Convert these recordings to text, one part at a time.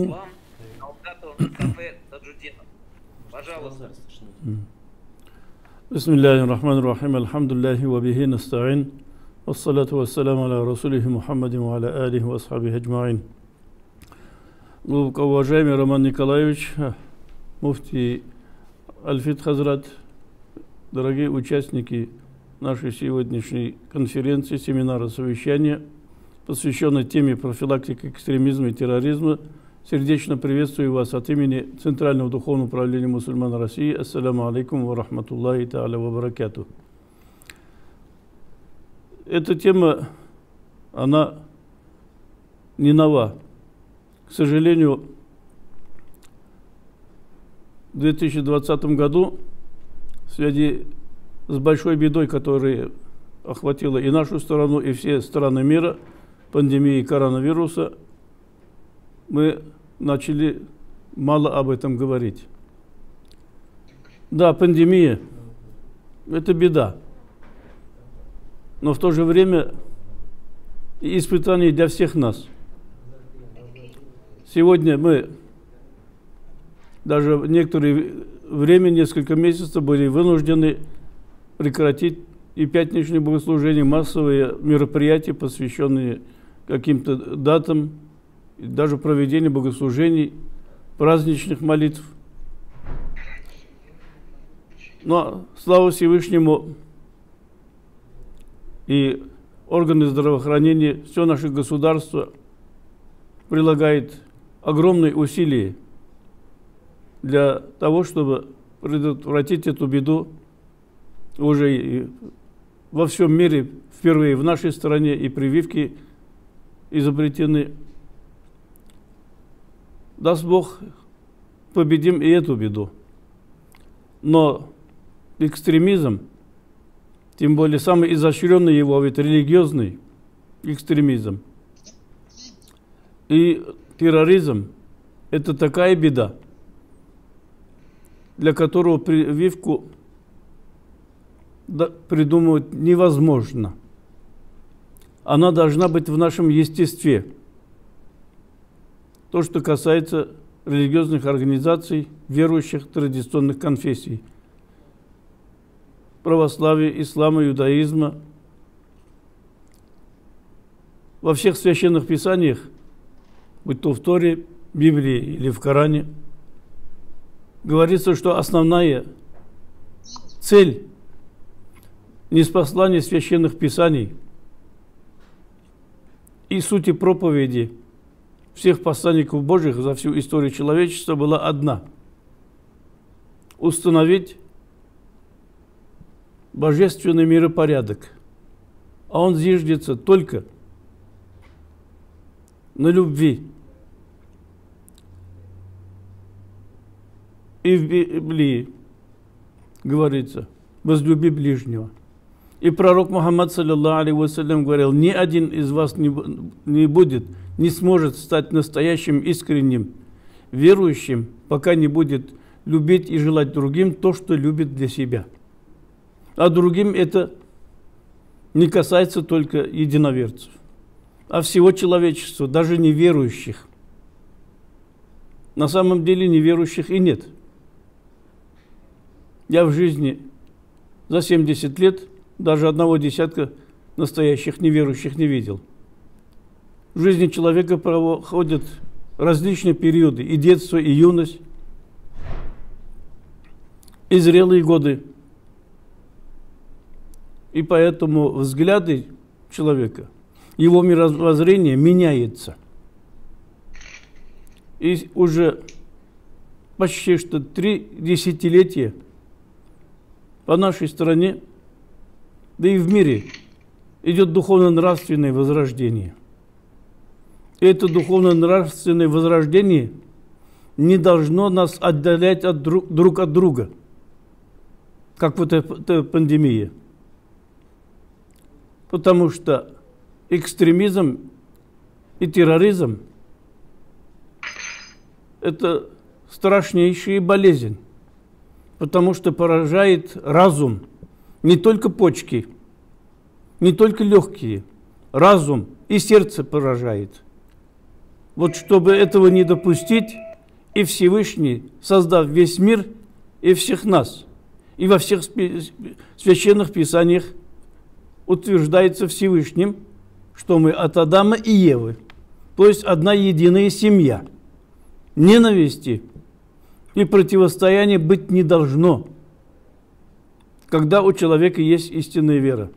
Ислам Налгатова Мустафе Таджудинов. Пожалуйста. بسم الله الرحمن الرحيم الحمد لله وبه نستعين والصلاة والسلام على رسوله محمد وعلى آله وأصحابه أجمعين Глубоко уважаемый Роман Николаевич, муфти Альфит Хазрат, дорогие участники нашей сегодняшней конференции, семинара, совещания, посвященной теме профилактики экстремизма и терроризма, сердечно приветствую вас от имени Центрального духовного управления мусульман России. Ассаламу алейкум ва рахматуллахи та'аля ва баракату. Эта тема, она не нова. К сожалению, в 2020 году в связи с большой бедой, которая охватила и нашу страну, и все страны мира, пандемии коронавируса, мы начали мало об этом говорить. Да, пандемия – это беда. Но в то же время испытание для всех нас. Сегодня мы даже некоторое время, несколько месяцев, были вынуждены прекратить и пятничные богослужения, массовые мероприятия, посвященные каким-то датам, даже проведение богослужений, праздничных молитв. Но слава Всевышнему и органы здравоохранения, все наше государство прилагает огромные усилия для того, чтобы предотвратить эту беду уже и во всем мире, впервые в нашей стране и прививки изобретены. Даст Бог, победим и эту беду. Но экстремизм, тем более самый изощренный его, ведь религиозный экстремизм и терроризм, это такая беда, для которого прививку придумывать невозможно. Она должна быть в нашем естестве. То, что касается религиозных организаций, верующих традиционных конфессий. Православия, ислама, иудаизма. Во всех священных писаниях, будь то в Торе, Библии или в Коране, говорится, что основная цель не с послания священных писаний и сути проповеди всех посланников Божьих за всю историю человечества была одна – установить божественный миропорядок. А он зиждется только на любви. И в Библии говорится «возлюби ближнего». И пророк Мухаммад, саллиллаху алейхи говорил, ни один из вас не, не будет, не сможет стать настоящим, искренним, верующим, пока не будет любить и желать другим то, что любит для себя. А другим это не касается только единоверцев, а всего человечества, даже неверующих. На самом деле неверующих и нет. Я в жизни за 70 лет даже одного десятка настоящих неверующих не видел. В жизни человека проходят различные периоды, и детство, и юность, и зрелые годы. И поэтому взгляды человека, его мировоззрение меняется. И уже почти что три десятилетия по нашей стране да и в мире идет духовно-нравственное возрождение. Это духовно-нравственное возрождение не должно нас отдалять от друг, друг от друга, как вот эта пандемия. Потому что экстремизм и терроризм – это страшнейшая болезнь, потому что поражает разум – не только почки, не только легкие, разум и сердце поражает. Вот чтобы этого не допустить, и Всевышний, создав весь мир и всех нас, и во всех священных писаниях утверждается Всевышним, что мы от Адама и Евы, то есть одна единая семья. Ненависти и противостояния быть не должно, когда у человека есть истинная вера.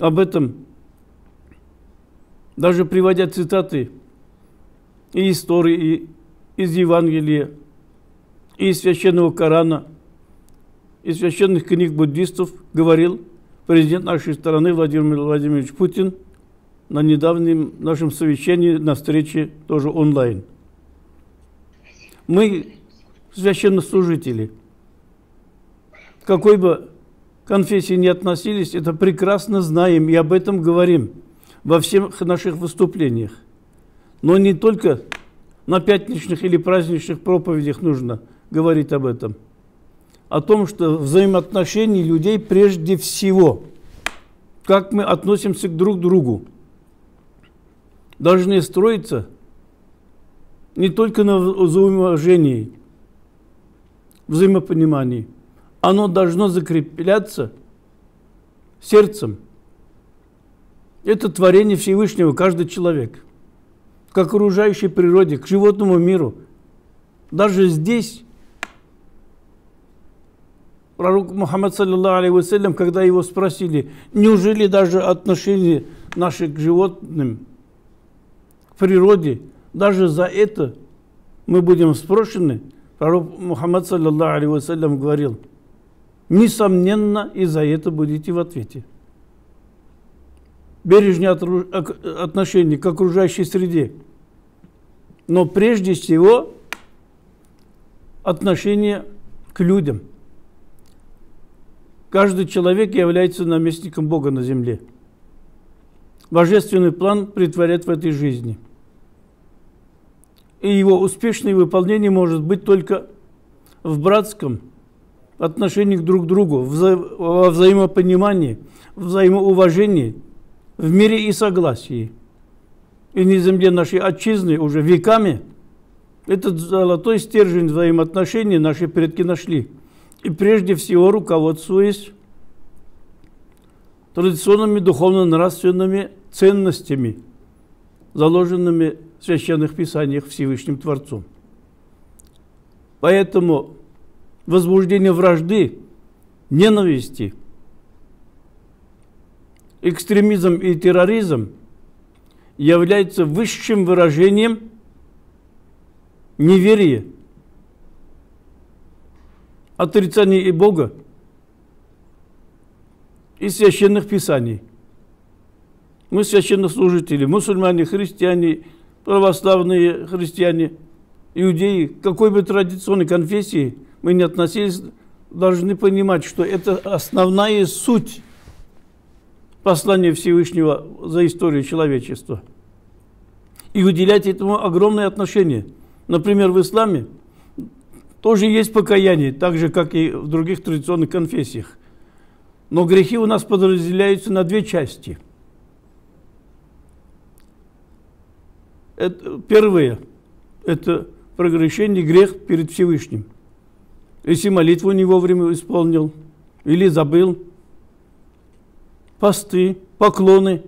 Об этом, даже приводя цитаты и истории из Евангелия, и из священного Корана, из священных книг буддистов, говорил президент нашей страны Владимир Владимирович Путин на недавнем нашем совещании на встрече тоже онлайн. Мы священнослужители, какой бы конфессии не относились, это прекрасно знаем и об этом говорим во всех наших выступлениях. Но не только на пятничных или праздничных проповедях нужно говорить об этом. О том, что взаимоотношения людей прежде всего, как мы относимся к друг другу, должны строиться не только на взаимоуважении, взаимопонимании. Оно должно закрепляться сердцем. Это творение Всевышнего, каждый человек – к окружающей природе, к животному миру. Даже здесь пророк Мухаммад, алейhi когда его спросили, неужели даже отношение наши к животным, к природе, даже за это мы будем спрошены, пророк Мухаммад, алейhi говорил, несомненно, и за это будете в ответе бережнее отношение к окружающей среде. Но прежде всего отношение к людям. Каждый человек является наместником Бога на земле. Божественный план притворяет в этой жизни. И его успешное выполнение может быть только в братском отношении к друг другу, во взаимопонимании, взаимоуважении – в мире и согласии. И на земле нашей отчизны уже веками этот золотой стержень взаимоотношений наши предки нашли. И прежде всего руководствуясь традиционными духовно-нравственными ценностями, заложенными в священных писаниях Всевышним Творцом. Поэтому возбуждение вражды, ненависти – экстремизм и терроризм является высшим выражением неверия, отрицания и Бога, и священных писаний. Мы священнослужители, мусульмане, христиане, православные христиане, иудеи, какой бы традиционной конфессии мы не относились, должны понимать, что это основная суть послание Всевышнего за историю человечества. И уделять этому огромное отношение. Например, в исламе тоже есть покаяние, так же, как и в других традиционных конфессиях. Но грехи у нас подразделяются на две части. Это, первое – это прогрешение, грех перед Всевышним. Если молитву не вовремя исполнил или забыл – посты, поклоны.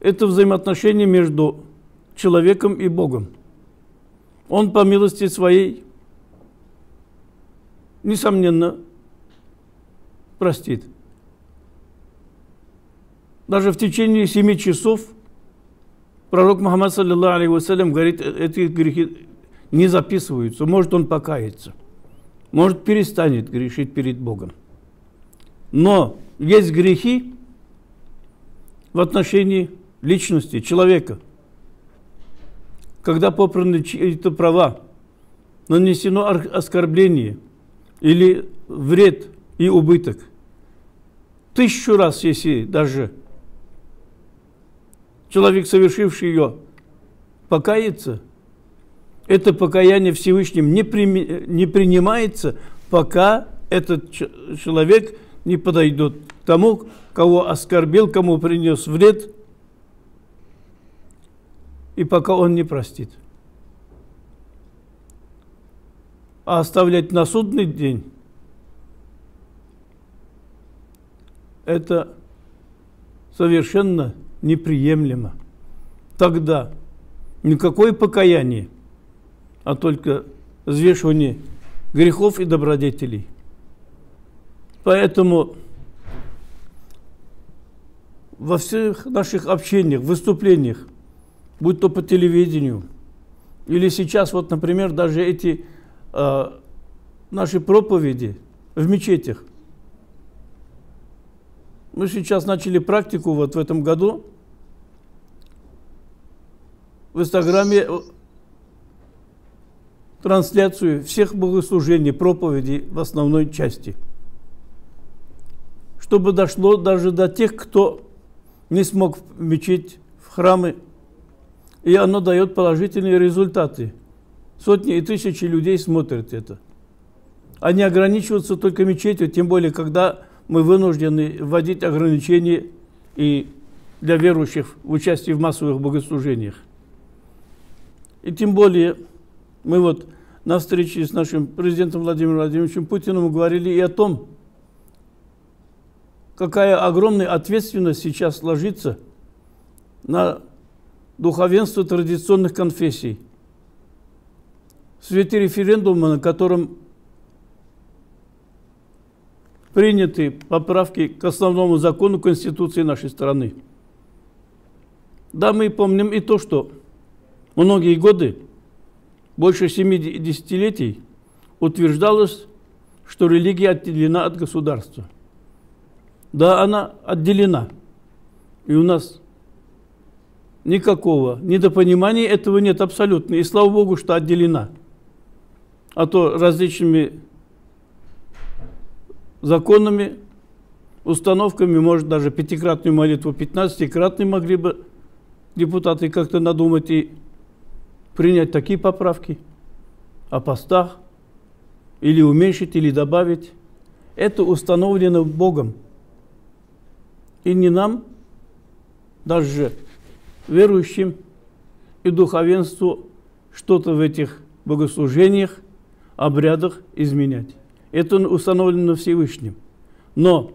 Это взаимоотношения между человеком и Богом. Он по милости своей, несомненно, простит. Даже в течение семи часов пророк Мухаммад, саллиллаху алейhi говорит, эти грехи не записываются. Может, он покается. Может, перестанет грешить перед Богом. Но есть грехи в отношении личности, человека. Когда попраны чьи-то права, нанесено оскорбление или вред и убыток. Тысячу раз, если даже человек, совершивший ее, покается, это покаяние Всевышним не, при, не принимается, пока этот человек не подойдут тому, кого оскорбил, кому принес вред. и пока он не простит. А оставлять на судный день это совершенно неприемлемо. Тогда никакое покаяние, а только взвешивание грехов и добродетелей. Поэтому во всех наших общениях, выступлениях, будь то по телевидению, или сейчас, вот, например, даже эти э, наши проповеди в мечетях. Мы сейчас начали практику вот в этом году в Инстаграме э, трансляцию всех богослужений, проповедей в основной части. Чтобы дошло даже до тех, кто не смог мечеть, в храмы. И оно дает положительные результаты. Сотни и тысячи людей смотрят это. Не ограничиваться только мечетью, тем более, когда мы вынуждены вводить ограничения и для верующих в участии в массовых богослужениях. И тем более мы вот на встрече с нашим президентом Владимиром Владимировичем Путиным говорили и о том, какая огромная ответственность сейчас ложится на духовенство традиционных конфессий. В свете референдума, на котором приняты поправки к основному закону Конституции нашей страны. Да, мы помним и то, что многие годы, больше 70-летий, утверждалось, что религия отделена от государства. Да, она отделена. И у нас никакого недопонимания этого нет абсолютно. И слава Богу, что отделена. А то различными законами, установками, может, даже пятикратную молитву, пятнадцатикратной могли бы депутаты как-то надумать и принять такие поправки о постах, или уменьшить, или добавить. Это установлено Богом. И не нам, даже верующим и духовенству, что-то в этих богослужениях, обрядах изменять. Это установлено Всевышним. Но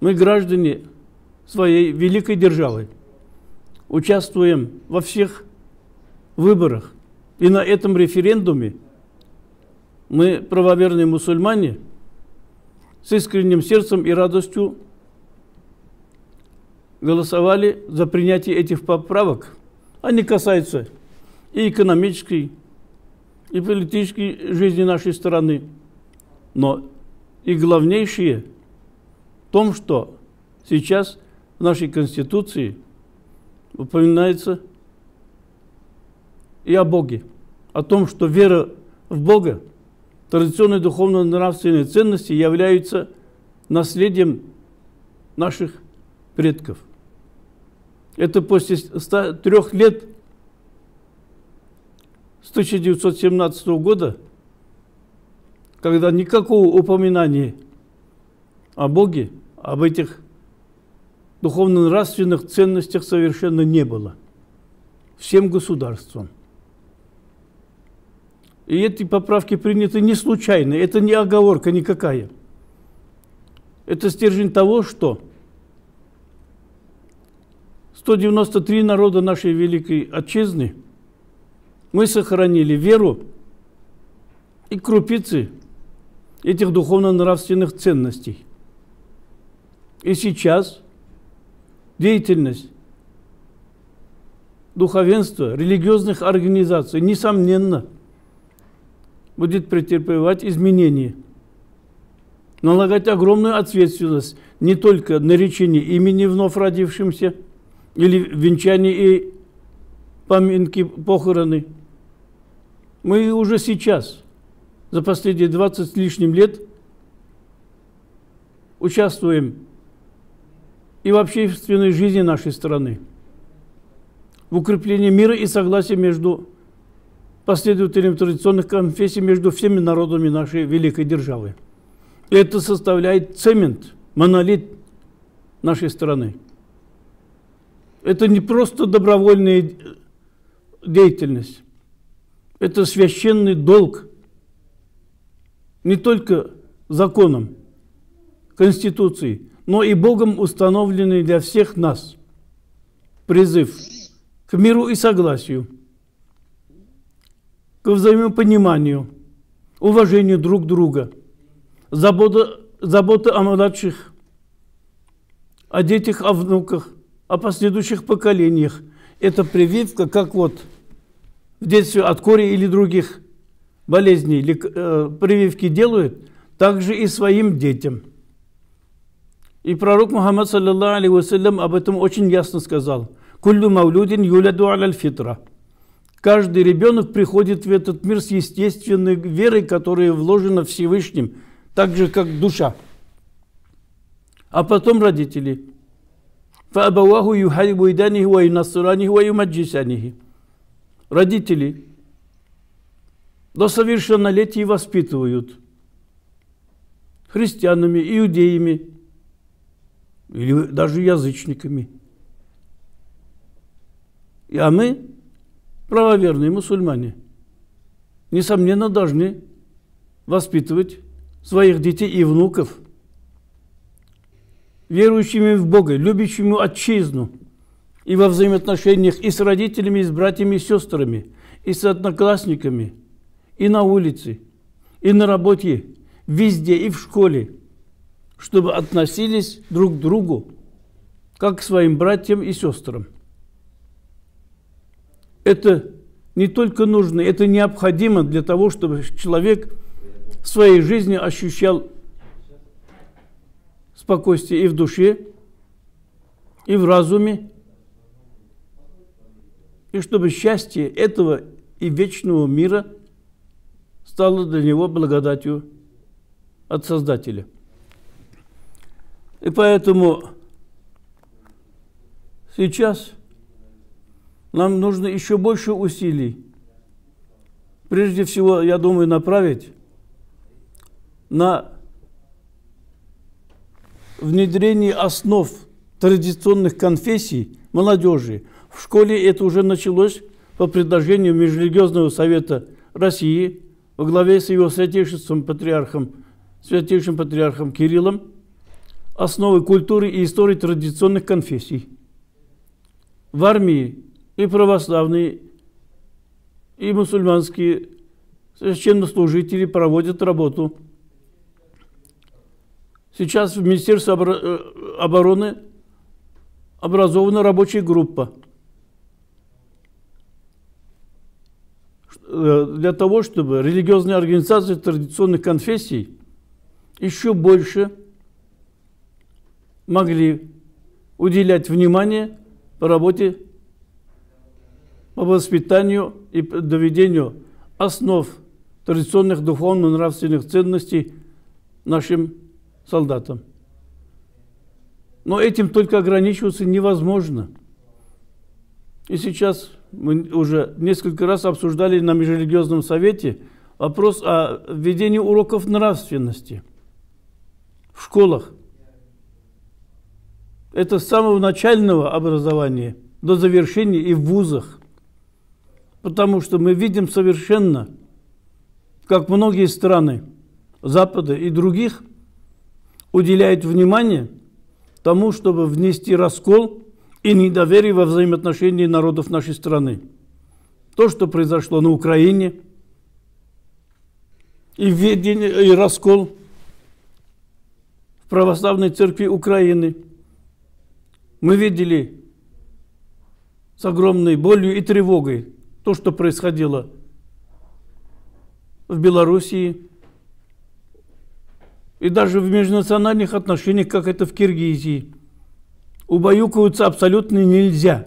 мы граждане своей великой державы, участвуем во всех выборах. И на этом референдуме мы, правоверные мусульмане, с искренним сердцем и радостью голосовали за принятие этих поправок. Они касаются и экономической, и политической жизни нашей страны. Но и главнейшее в том, что сейчас в нашей Конституции упоминается и о Боге, о том, что вера в Бога, традиционные духовно-нравственные ценности являются наследием наших предков. Это после трех лет с 1917 года, когда никакого упоминания о Боге, об этих духовно-нравственных ценностях совершенно не было. Всем государствам. И эти поправки приняты не случайно, это не оговорка никакая. Это стержень того, что 193 народа нашей великой отчизны, мы сохранили веру и крупицы этих духовно-нравственных ценностей. И сейчас деятельность духовенства, религиозных организаций, несомненно, будет претерпевать изменения, налагать огромную ответственность не только на речение имени вновь родившимся – или венчание и поминки, похороны. Мы уже сейчас, за последние 20 с лишним лет, участвуем и в общественной жизни нашей страны, в укреплении мира и согласия между последователями традиционных конфессий, между всеми народами нашей великой державы. И это составляет цемент, монолит нашей страны. Это не просто добровольная деятельность. Это священный долг. Не только законом, Конституцией, но и Богом установленный для всех нас. Призыв к миру и согласию, к взаимопониманию, уважению друг друга, забота, забота о младших, о детях, о внуках, о последующих поколениях. Это прививка, как вот в детстве от кори или других болезней э, прививки делают, также и своим детям. И пророк Мухаммад, саллиллаху алейхи об этом очень ясно сказал. «Куллю маулюдин юляду аляль фитра». Каждый ребенок приходит в этот мир с естественной верой, которая вложена Всевышним, так же, как душа. А потом родители – Фаабаваху юхайбуйданихи ва юнасуранихи ва юмаджисанихи. Родители до совершеннолетия воспитывают христианами, иудеями или даже язычниками. А мы, правоверные мусульмане, несомненно, должны воспитывать своих детей и внуков – верующими в Бога, любящими отчизну, и во взаимоотношениях и с родителями, и с братьями и сестрами, и с одноклассниками, и на улице, и на работе, везде, и в школе, чтобы относились друг к другу, как к своим братьям и сестрам. Это не только нужно, это необходимо для того, чтобы человек в своей жизни ощущал спокойствие и в душе, и в разуме, и чтобы счастье этого и вечного мира стало для него благодатью от Создателя. И поэтому сейчас нам нужно еще больше усилий. Прежде всего, я думаю, направить на внедрении основ традиционных конфессий молодежи. В школе это уже началось по предложению Межрелигиозного совета России во главе с его святейшим патриархом, святейшим патриархом Кириллом, основы культуры и истории традиционных конфессий. В армии и православные, и мусульманские священнослужители проводят работу – Сейчас в Министерстве э, обороны образована рабочая группа. Э, для того, чтобы религиозные организации традиционных конфессий еще больше могли уделять внимание по работе по воспитанию и доведению основ традиционных духовно-нравственных ценностей нашим солдатам. Но этим только ограничиваться невозможно. И сейчас мы уже несколько раз обсуждали на Межрелигиозном совете вопрос о введении уроков нравственности в школах. Это с самого начального образования до завершения и в вузах. Потому что мы видим совершенно, как многие страны Запада и других – уделяет внимание тому, чтобы внести раскол и недоверие во взаимоотношении народов нашей страны. То, что произошло на Украине, и введение, и раскол в православной церкви Украины. Мы видели с огромной болью и тревогой то, что происходило в Белоруссии, и даже в межнациональных отношениях, как это в Киргизии, убаюкиваться абсолютно нельзя.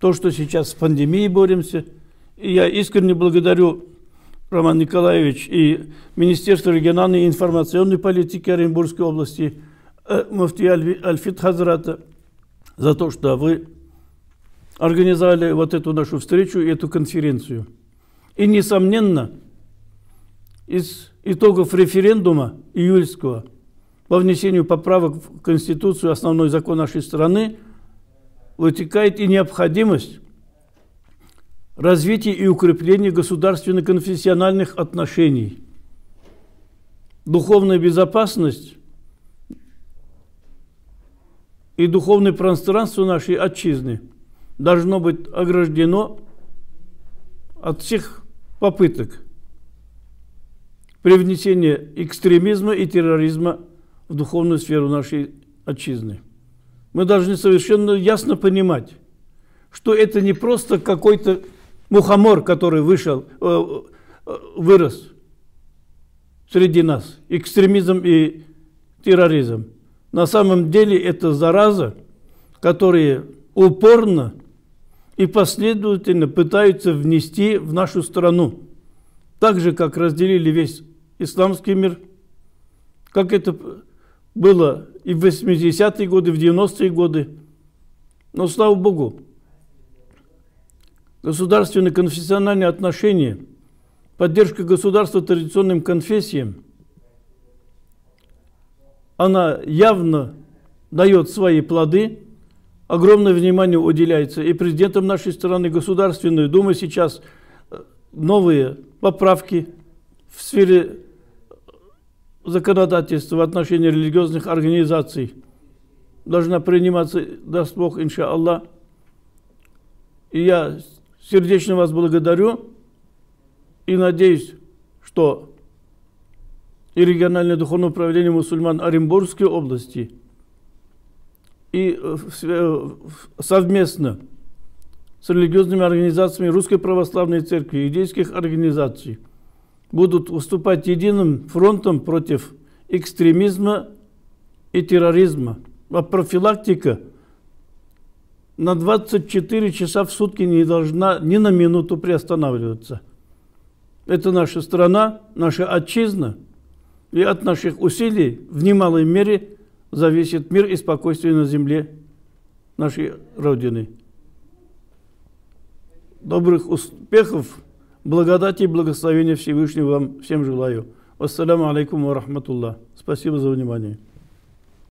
То, что сейчас с пандемией боремся, и я искренне благодарю Роман Николаевич и Министерство региональной и информационной политики Оренбургской области, э, муфти Альфит Хазрата, за то, что вы организовали вот эту нашу встречу и эту конференцию. И, несомненно, из итогов референдума июльского по внесению поправок в Конституцию, основной закон нашей страны, вытекает и необходимость развития и укрепления государственно-конфессиональных отношений. Духовная безопасность и духовное пространство нашей отчизны должно быть ограждено от всех попыток привнесения экстремизма и терроризма в духовную сферу нашей отчизны. Мы должны совершенно ясно понимать, что это не просто какой-то мухомор, который вышел, э, э, вырос среди нас, экстремизм и терроризм. На самом деле это зараза, которые упорно и последовательно пытаются внести в нашу страну. Так же, как разделили весь исламский мир, как это было и в 80-е годы, в 90-е годы. Но, слава Богу, государственные конфессиональные отношения, поддержка государства традиционным конфессиям, она явно дает свои плоды, огромное внимание уделяется и президентом нашей страны, Государственной Думы сейчас э, новые поправки в сфере законодательства в отношении религиозных организаций должна приниматься, даст Бог, иншаллах. И я сердечно вас благодарю и надеюсь, что и региональное духовное управление мусульман Оренбургской области и э, э, совместно с религиозными организациями Русской Православной Церкви, идейских организаций – будут выступать единым фронтом против экстремизма и терроризма. А профилактика на 24 часа в сутки не должна ни на минуту приостанавливаться. Это наша страна, наша отчизна, и от наших усилий в немалой мере зависит мир и спокойствие на земле нашей Родины. Добрых успехов! Благодати и благословения Всевышнего вам всем желаю. Ассаламу алейкум ва рахматуллах. Спасибо за внимание.